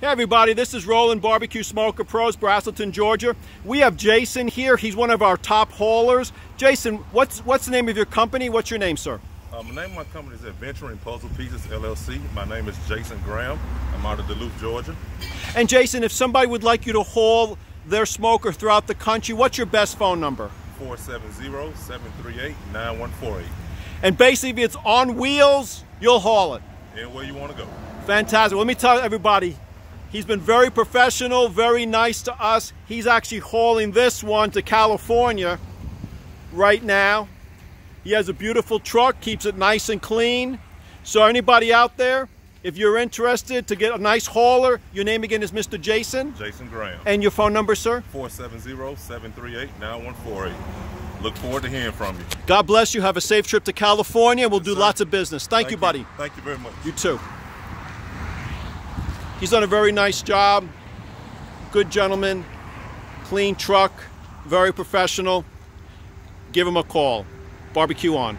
Hey everybody, this is Roland Barbecue Smoker Pros, Braselton, Georgia. We have Jason here. He's one of our top haulers. Jason, what's what's the name of your company? What's your name, sir? Uh, my name of my company is Adventure Adventuring Puzzle Pieces LLC. My name is Jason Graham. I'm out of Duluth, Georgia. And Jason, if somebody would like you to haul their smoker throughout the country, what's your best phone number? 470-738-9148. And basically, if it's on wheels, you'll haul it. Anywhere you want to go. Fantastic. Let me tell everybody, He's been very professional, very nice to us. He's actually hauling this one to California right now. He has a beautiful truck, keeps it nice and clean. So anybody out there, if you're interested to get a nice hauler, your name again is Mr. Jason? Jason Graham. And your phone number, sir? 470-738-9148. Look forward to hearing from you. God bless you. Have a safe trip to California. We'll yes, do sir. lots of business. Thank, Thank you, buddy. Thank you very much. You too. He's done a very nice job. Good gentleman, clean truck, very professional. Give him a call. Barbecue on.